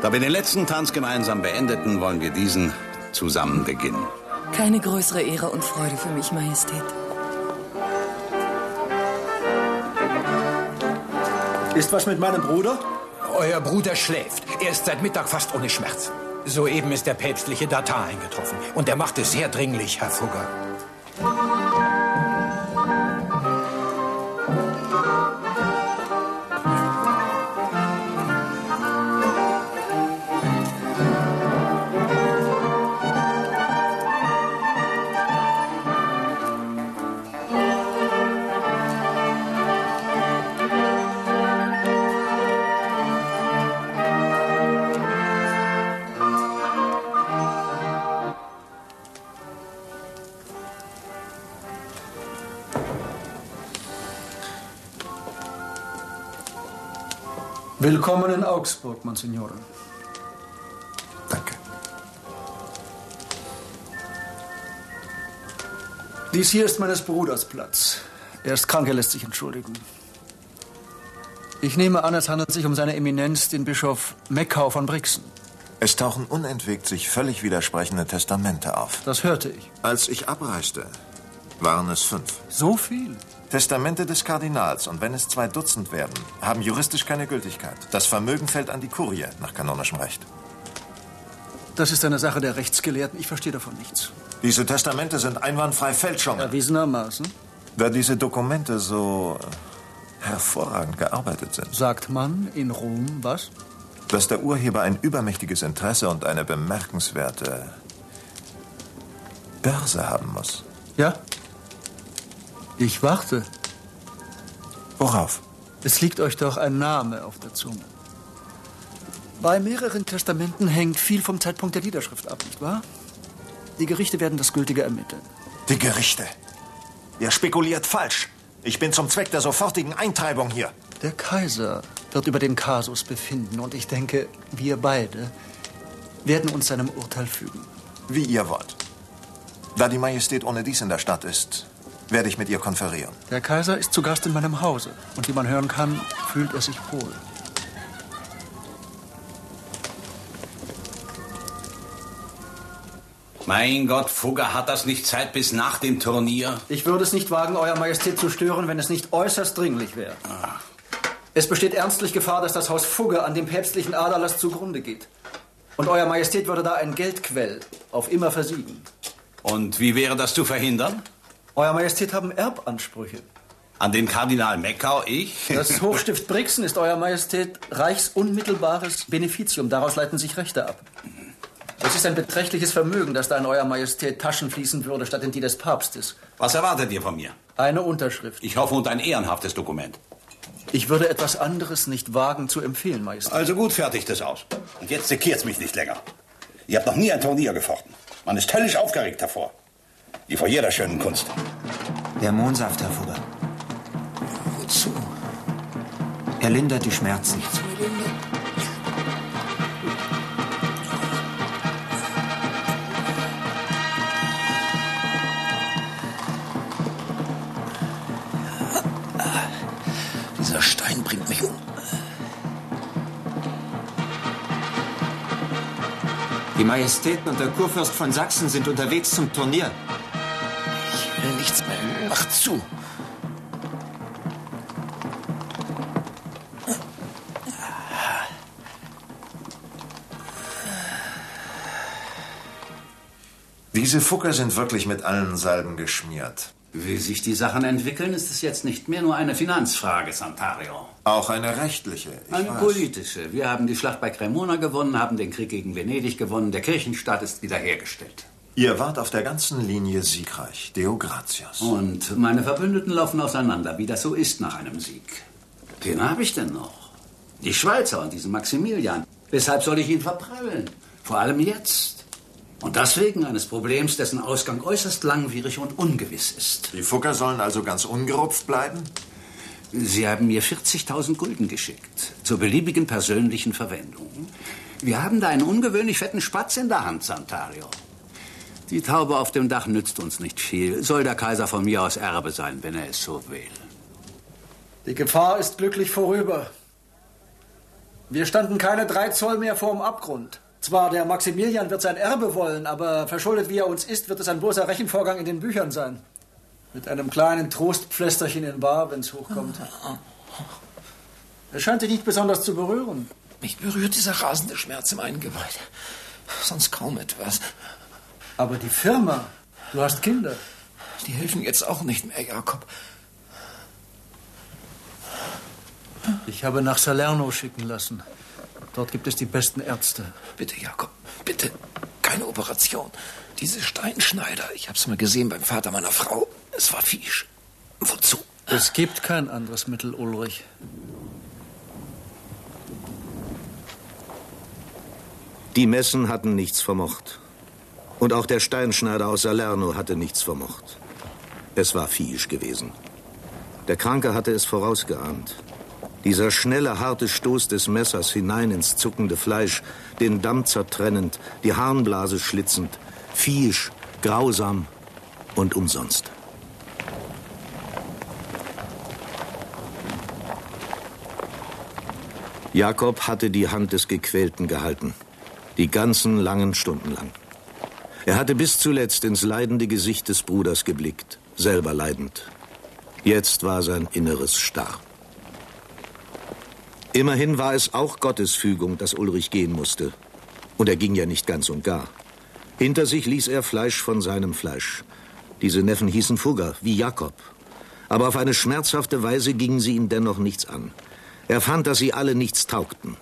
Da wir den letzten Tanz gemeinsam beendeten, wollen wir diesen zusammen beginnen.
Keine größere Ehre und Freude für mich, Majestät.
Ist was mit meinem Bruder?
Euer Bruder schläft. Er ist seit Mittag fast ohne Schmerz. Soeben ist der päpstliche Datar eingetroffen. Und er macht es sehr dringlich, Herr Fugger.
Willkommen in Augsburg, Monsignore.
Danke.
Dies hier ist meines Bruders Platz. Er ist krank, er lässt sich entschuldigen. Ich nehme an, es handelt sich um seine Eminenz, den Bischof Meckau von Brixen.
Es tauchen unentwegt sich völlig widersprechende Testamente auf.
Das hörte ich.
Als ich abreiste, waren es fünf.
So viel?
Testamente des Kardinals, und wenn es zwei Dutzend werden, haben juristisch keine Gültigkeit. Das Vermögen fällt an die Kurie nach kanonischem Recht.
Das ist eine Sache der Rechtsgelehrten. Ich verstehe davon nichts.
Diese Testamente sind einwandfrei Fälschungen.
Erwiesenermaßen.
Da diese Dokumente so hervorragend gearbeitet sind.
Sagt man in Rom was?
Dass der Urheber ein übermächtiges Interesse und eine bemerkenswerte Börse haben muss.
Ja? Ich warte.
Worauf?
Es liegt euch doch ein Name auf der Zunge. Bei mehreren Testamenten hängt viel vom Zeitpunkt der Niederschrift ab, nicht wahr? Die Gerichte werden das Gültige ermitteln.
Die Gerichte. Ihr spekuliert falsch. Ich bin zum Zweck der sofortigen Eintreibung hier.
Der Kaiser wird über den Kasus befinden und ich denke, wir beide werden uns seinem Urteil fügen.
Wie ihr wollt. Da die Majestät ohne dies in der Stadt ist, werde ich mit ihr konferieren.
Der Kaiser ist zu Gast in meinem Hause. Und wie man hören kann, fühlt er sich wohl.
Mein Gott, Fugger, hat das nicht Zeit bis nach dem Turnier?
Ich würde es nicht wagen, Euer Majestät zu stören, wenn es nicht äußerst dringlich wäre.
Ah.
Es besteht ernstlich Gefahr, dass das Haus Fugger an dem päpstlichen Aderlass zugrunde geht. Und Euer Majestät würde da ein Geldquell auf immer versiegen.
Und wie wäre das zu verhindern?
Euer Majestät haben Erbansprüche.
An den Kardinal Meckau, ich?
Das Hochstift Brixen ist Euer Majestät reichsunmittelbares Beneficium. Daraus leiten sich Rechte ab. Es ist ein beträchtliches Vermögen, das da in Euer Majestät Taschen fließen würde, statt in die des Papstes.
Was erwartet ihr von mir?
Eine Unterschrift.
Ich hoffe, und ein ehrenhaftes Dokument.
Ich würde etwas anderes nicht wagen zu empfehlen, Majestät.
Also gut, fertigt es aus. Und jetzt sekiert's mich nicht länger. Ihr habt noch nie ein Turnier gefochten. Man ist höllisch aufgeregt davor. Wie vor jeder schönen Kunst.
Der Mohnsaft, Herr Fugger. Wozu? Er lindert die Schmerzen.
Dieser Stein bringt mich um.
Die Majestäten und der Kurfürst von Sachsen sind unterwegs zum Turnier.
Mach zu.
Diese Fucker sind wirklich mit allen Salben geschmiert.
Wie sich die Sachen entwickeln, ist es jetzt nicht mehr nur eine Finanzfrage, Santario.
Auch eine rechtliche. Ich
Eine
weiß.
politische. Wir haben die Schlacht bei Cremona gewonnen, haben den Krieg gegen Venedig gewonnen. Der Kirchenstaat ist wiederhergestellt.
Ihr wart auf der ganzen Linie siegreich. Deo gratias.
Und meine Verbündeten laufen auseinander, wie das so ist nach einem Sieg. Wen habe ich denn noch? Die Schweizer und diesen Maximilian. Weshalb soll ich ihn verprellen? Vor allem jetzt. Und das wegen eines Problems, dessen Ausgang äußerst langwierig und ungewiss ist.
Die Fucker sollen also ganz ungerupft bleiben?
Sie haben mir 40.000 Gulden geschickt. Zur beliebigen persönlichen Verwendung. Wir haben da einen ungewöhnlich fetten Spatz in der Hand, Santario. Die Taube auf dem Dach nützt uns nicht viel. Soll der Kaiser von mir aus Erbe sein, wenn er es so will.
Die Gefahr ist glücklich vorüber. Wir standen keine drei Zoll mehr vorm Abgrund. Zwar, der Maximilian wird sein Erbe wollen, aber verschuldet wie er uns ist, wird es ein bloßer Rechenvorgang in den Büchern sein. Mit einem kleinen Trostpflästerchen in Bar, wenn's hochkommt. Es scheint dich nicht besonders zu berühren.
Mich berührt dieser rasende Schmerz im Eingeweid. Sonst kaum etwas.
Aber die Firma, du hast Kinder.
Die helfen jetzt auch nicht mehr, Jakob.
Ich habe nach Salerno schicken lassen. Dort gibt es die besten Ärzte.
Bitte, Jakob, bitte. Keine Operation. Diese Steinschneider, ich hab's mal gesehen beim Vater meiner Frau. Es war Fisch. Wozu?
Es gibt kein anderes Mittel, Ulrich.
Die Messen hatten nichts vermocht. Und auch der Steinschneider aus Salerno hatte nichts vermocht. Es war Fisch gewesen. Der Kranke hatte es vorausgeahnt. Dieser schnelle, harte Stoß des Messers hinein ins zuckende Fleisch, den Damm zertrennend, die Harnblase schlitzend, Fisch, grausam und umsonst. Jakob hatte die Hand des Gequälten gehalten, die ganzen langen Stunden lang. Er hatte bis zuletzt ins leidende Gesicht des Bruders geblickt, selber leidend. Jetzt war sein Inneres starr. Immerhin war es auch Gottes Fügung, dass Ulrich gehen musste. Und er ging ja nicht ganz und gar. Hinter sich ließ er Fleisch von seinem Fleisch. Diese Neffen hießen Fugger, wie Jakob. Aber auf eine schmerzhafte Weise gingen sie ihn dennoch nichts an. Er fand, dass sie alle nichts taugten.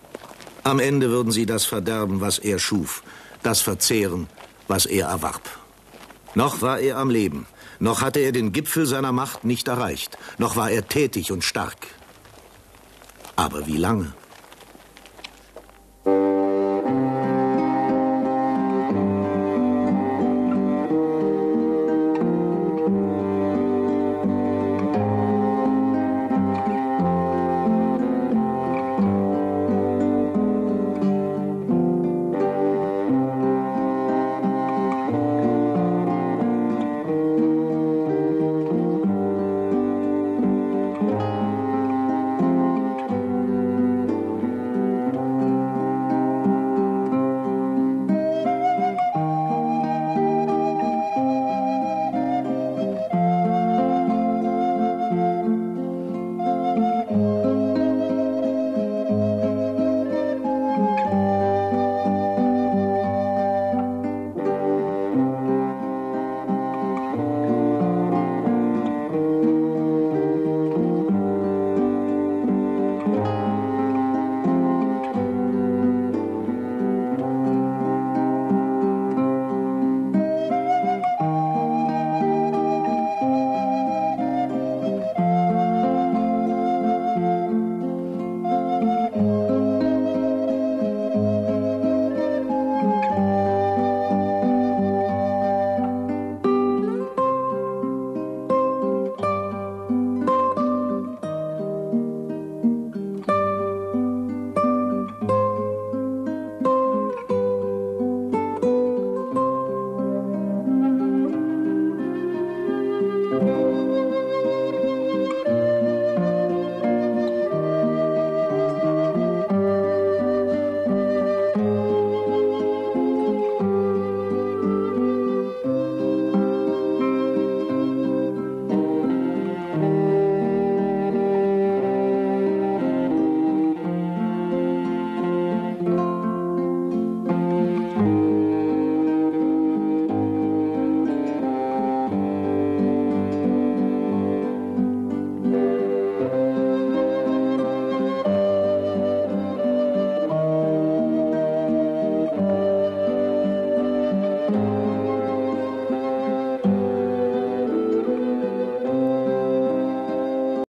Am Ende würden sie das verderben, was er schuf, das verzehren, was er erwarb. Noch war er am Leben, noch hatte er den Gipfel seiner Macht nicht erreicht, noch war er tätig und stark. Aber wie lange?